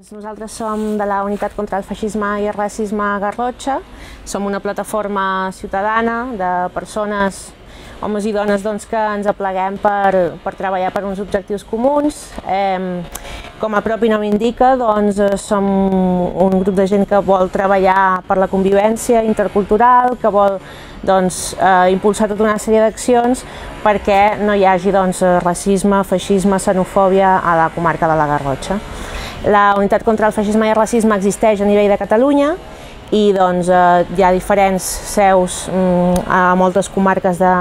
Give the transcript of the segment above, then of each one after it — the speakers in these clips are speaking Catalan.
Nosaltres som de la Unitat contra el Feixisme i el Racisme Garrotxa. Som una plataforma ciutadana de persones, homes i dones doncs, que ens apleguem per, per treballar per uns objectius comuns. Eh, com el propi nom indica, doncs, som un grup de gent que vol treballar per la convivència intercultural, que vol doncs, eh, impulsar tota una sèrie d'accions perquè no hi hagi doncs, racisme, feixisme, xenofòbia a la comarca de la Garrotxa. La unitat contra el feixisme i el racisme existeix a nivell de Catalunya i doncs, eh, hi ha diferents seus mm, a moltes comarques de,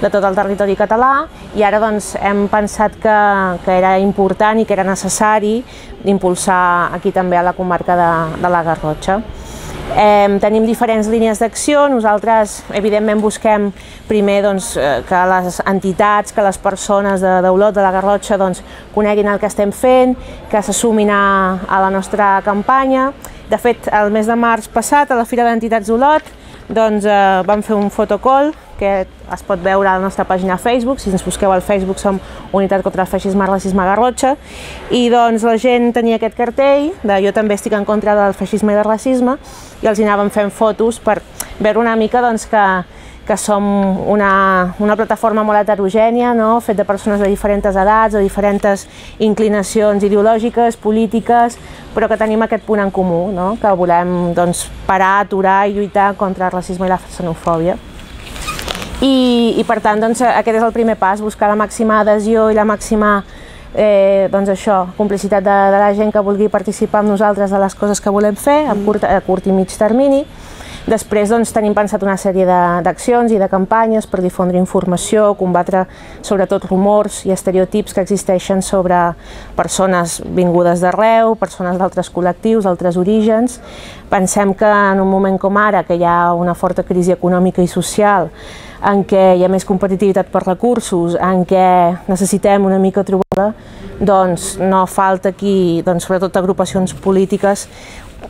de tot el territori català i ara doncs, hem pensat que, que era important i que era necessari impulsar aquí també a la comarca de, de la Garrotxa. Eh, tenim diferents línies d'acció, nosaltres evidentment busquem primer doncs, eh, que les entitats, que les persones d'Olot, de, de la Garrotxa, doncs, coneguin el que estem fent, que s'assumin a, a la nostra campanya. De fet, el mes de març passat, a la Fira d'Entitats d'Olot, doncs, eh, vam fer un fotocall que es pot veure a la nostra pàgina Facebook, si ens busqueu al Facebook som Unitat contra el Feixisme i Racisme Garrotxa, i doncs la gent tenia aquest cartell de jo també estic en contra del feixisme i del racisme, i els hi anàvem fent fotos per veure una mica doncs, que, que som una, una plataforma molt heterogènia, no? fet de persones de diferents edats, de diferents inclinacions ideològiques, polítiques, però que tenim aquest punt en comú, no? que volem doncs, parar, aturar i lluitar contra el racisme i la xenofòbia. I, i per tant doncs, aquest és el primer pas, buscar la màxima adhesió i la màxima eh, doncs això, complicitat de, de la gent que vulgui participar amb nosaltres de les coses que volem fer a curt, a curt i mig termini. Després doncs, tenim pensat una sèrie d'accions i de campanyes per difondre informació, combatre sobretot rumors i estereotips que existeixen sobre persones vingudes d'arreu, persones d'altres col·lectius, d'altres orígens. Pensem que en un moment com ara, que hi ha una forta crisi econòmica i social, en què hi ha més competitivitat per recursos, en què necessitem una mica trobar doncs no falta aquí, doncs, sobretot agrupacions polítiques,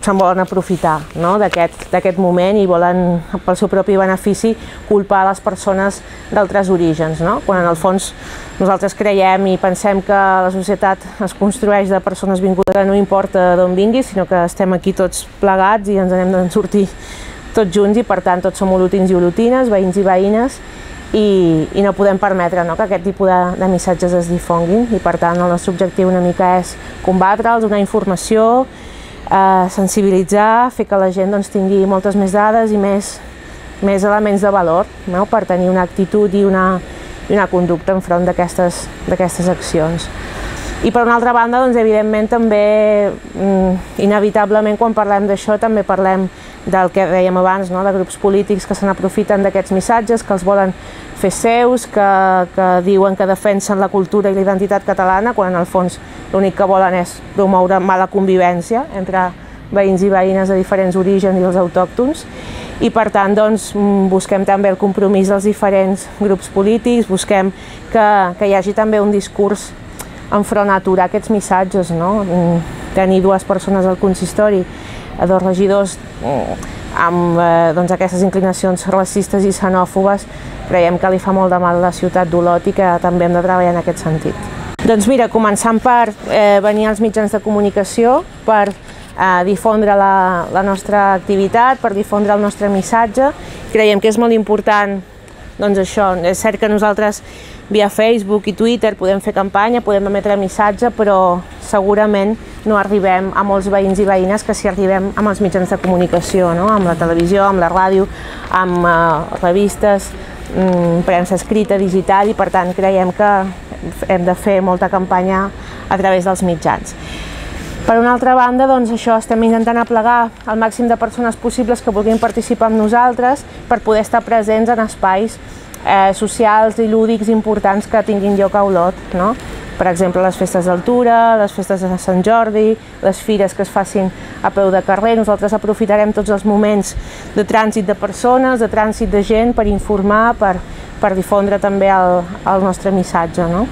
se'n volen aprofitar no? d'aquest moment i volen, pel seu propi benefici, culpar les persones d'altres orígens, no? quan en el fons nosaltres creiem i pensem que la societat es construeix de persones vingudes, no importa d'on vinguis, sinó que estem aquí tots plegats i ens anem de sortir tots junts i per tant tots som olotins i olotines, veïns i veïnes i, i no podem permetre no, que aquest tipus de, de missatges es difonguin i per tant el nostre objectiu una mica és combatre'ls, donar informació, eh, sensibilitzar, fer que la gent doncs, tingui moltes més dades i més, més elements de valor no, per tenir una actitud i una, i una conducta enfront d'aquestes accions. I per una altra banda, doncs, evidentment, també, mm, inevitablement, quan parlem d'això, també parlem del que dèiem abans, no? de grups polítics que se n'aprofiten d'aquests missatges, que els volen fer seus, que, que diuen que defensen la cultura i la identitat catalana, quan en el fons l'únic que volen és promoure mala convivència entre veïns i veïnes de diferents orígens i els autòctons. I per tant doncs, busquem també el compromís dels diferents grups polítics, busquem que, que hi hagi també un discurs enfront a aturar aquests missatges, no? tenir dues persones al consistori dos regidors amb eh, doncs, aquestes inclinacions racistes i xenòfobes, creiem que li fa molt de mal a la ciutat d'Olot i que també hem de treballar en aquest sentit. Doncs mira, començant per eh, venir als mitjans de comunicació, per eh, difondre la, la nostra activitat, per difondre el nostre missatge. Creiem que és molt important doncs això, és cert que nosaltres via Facebook i Twitter podem fer campanya, podem emetre missatge, però segurament no arribem a molts veïns i veïnes que si arribem amb els mitjans de comunicació, no? amb la televisió, amb la ràdio, amb uh, revistes, um, premsa escrita, digital, i per tant creiem que hem de fer molta campanya a través dels mitjans. Per una altra banda, doncs això, estem intentant aplegar el màxim de persones possibles que vulguin participar amb nosaltres per poder estar presents en espais eh, socials i lúdics importants que tinguin lloc a Olot. No? Per exemple, les festes d'altura, les festes de Sant Jordi, les fires que es facin a peu de carrer. Nosaltres aprofitarem tots els moments de trànsit de persones, de trànsit de gent per informar, per, per difondre també el, el nostre missatge. No?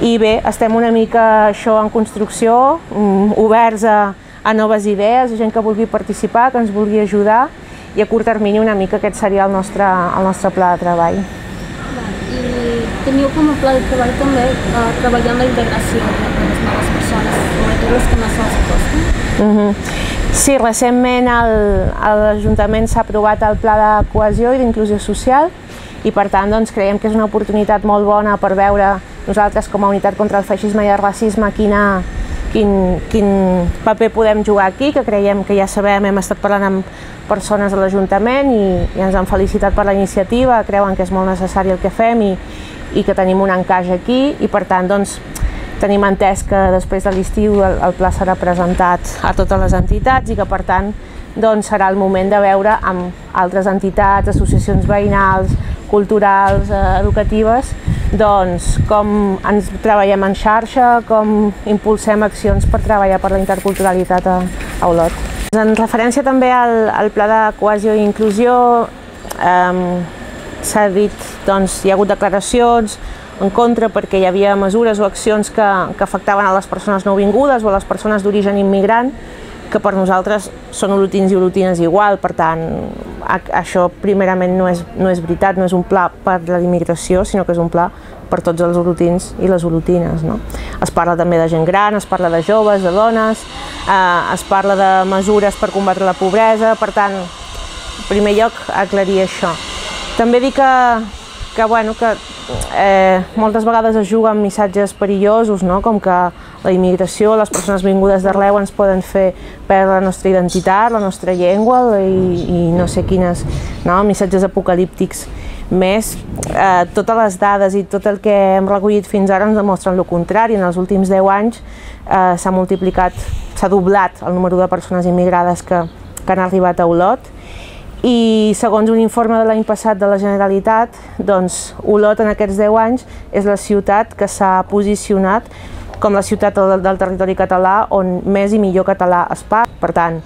I bé, estem una mica això en construcció, mm, oberts a, a noves idees, a gent que vulgui participar, que ens vulgui ajudar, i a curt termini una mica aquest seria el nostre, el nostre pla de treball. I teniu com a pla de treball també eh, treballar en la integració de les noves persones, sobretot les que no se'ls acosten? Mm -hmm. Sí, recentment l'Ajuntament s'ha aprovat el Pla de Cohesió i d'Inclusió Social i per tant doncs, creiem que és una oportunitat molt bona per veure nosaltres com a unitat contra el feixisme i el racisme quina, quin, quin paper podem jugar aquí, que creiem que ja sabem, hem estat parlant amb persones de l'Ajuntament i, i ens han felicitat per la iniciativa, creuen que és molt necessari el que fem i, i que tenim un encaix aquí i per tant doncs, tenim entès que després de l'estiu el, el pla serà presentat a totes les entitats i que per tant doncs, serà el moment de veure amb altres entitats, associacions veïnals, culturals, eh, educatives, doncs com ens treballem en xarxa, com impulsem accions per treballar per la interculturalitat a, a Olot. En referència també al, al pla de cohesió i inclusió, eh, s'ha dit, doncs, hi ha hagut declaracions en contra perquè hi havia mesures o accions que, que afectaven a les persones nouvingudes o a les persones d'origen immigrant, que per nosaltres són olotins i olotines igual, per tant, això primerament no és, no és veritat, no és un pla per la immigració, sinó que és un pla per tots els olotins i les olotines. No? Es parla també de gent gran, es parla de joves, de dones, eh, es parla de mesures per combatre la pobresa, per tant, en primer lloc, aclarir això. També dir que, que, bueno, que eh, moltes vegades es juga amb missatges perillosos, no? com que la immigració, les persones vingudes d'arreu ens poden fer perdre la nostra identitat, la nostra llengua i, i no sé quines no? missatges apocalíptics més. Eh, totes les dades i tot el que hem recollit fins ara ens demostren el contrari. En els últims 10 anys eh, s'ha multiplicat, s'ha doblat el número de persones immigrades que, que han arribat a Olot i segons un informe de l'any passat de la Generalitat, doncs Olot en aquests 10 anys és la ciutat que s'ha posicionat com la ciutat del, del territori català on més i millor català es parla. Per tant,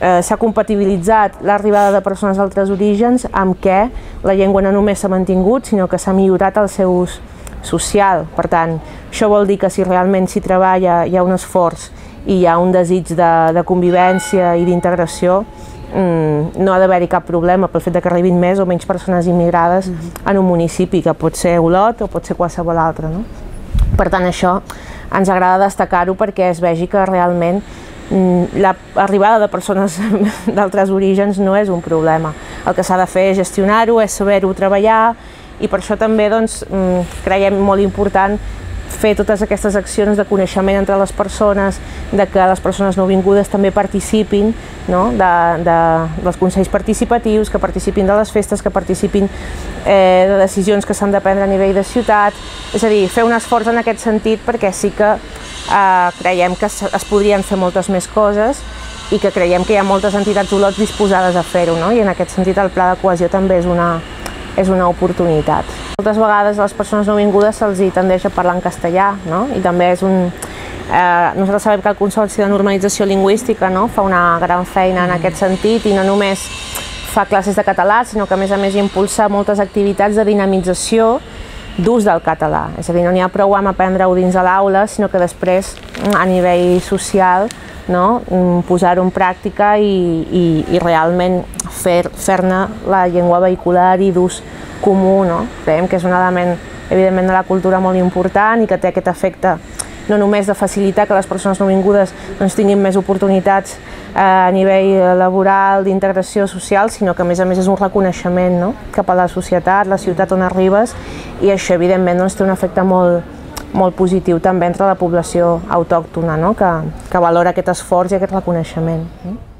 eh, s'ha compatibilitzat l'arribada de persones d'altres orígens amb què la llengua no només s'ha mantingut, sinó que s'ha millorat el seu ús social. Per tant, això vol dir que si realment s'hi treballa, hi ha un esforç i hi ha un desig de, de convivència i d'integració, mm, no ha d'haver-hi cap problema pel fet de que arribin més o menys persones immigrades en un municipi, que pot ser Olot o pot ser qualsevol altre. No? Per tant, això ens agrada destacar-ho perquè es vegi que realment mm, l'arribada de persones d'altres orígens no és un problema. El que s'ha de fer és gestionar-ho, és saber-ho treballar i per això també doncs, mm, creiem molt important fer totes aquestes accions de coneixement entre les persones, de que les persones nouvingudes també participin no? de, de, dels consells participatius, que participin de les festes, que participin eh, de decisions que s'han de prendre a nivell de ciutat, és a dir, fer un esforç en aquest sentit perquè sí que eh, creiem que es, es podrien fer moltes més coses i que creiem que hi ha moltes entitats Olot disposades a fer-ho, no? i en aquest sentit el pla de cohesió també és una, és una oportunitat. Moltes vegades a les persones nouvingudes se'ls tendeix a parlar en castellà, no? i també és un... Eh, nosaltres sabem que el Consorci de Normalització Lingüística no? fa una gran feina en aquest sentit i no només fa classes de català, sinó que a més a més impulsa moltes activitats de dinamització d'ús del català. És a dir, no n'hi ha prou amb aprendre-ho dins de l'aula, sinó que després, a nivell social, no? posar-ho en pràctica i, i, i realment fer-ne fer la llengua vehicular i d'ús comú. No? Creiem que és un element, evidentment, de la cultura molt important i que té aquest efecte no només de facilitar que les persones nouvingudes doncs, tinguin més oportunitats eh, a nivell laboral, d'integració social, sinó que a més a més és un reconeixement no? cap a la societat, la ciutat on arribes, i això evidentment doncs, té un efecte molt, molt positiu també entre la població autòctona, no? que, que valora aquest esforç i aquest reconeixement. No?